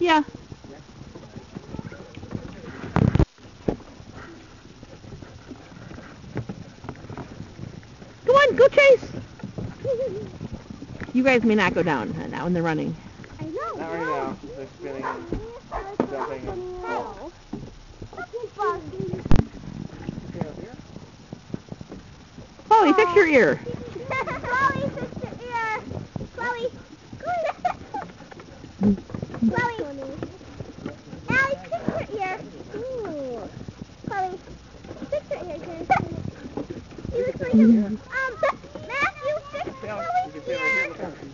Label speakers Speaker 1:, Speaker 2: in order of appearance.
Speaker 1: ya. Come on, go chase. You guys may not go down uh, now when they're running.
Speaker 2: I know.
Speaker 3: Not right now. They're spinning and jumping and
Speaker 2: Oh.
Speaker 1: Chloe, fix your ear.
Speaker 2: Chloe, fix your ear. Chloe. Chloe. Allie, fix her ear. Ooh. Chloe, her ear, He looks like. Um, Matthew, fix Chloe's ear.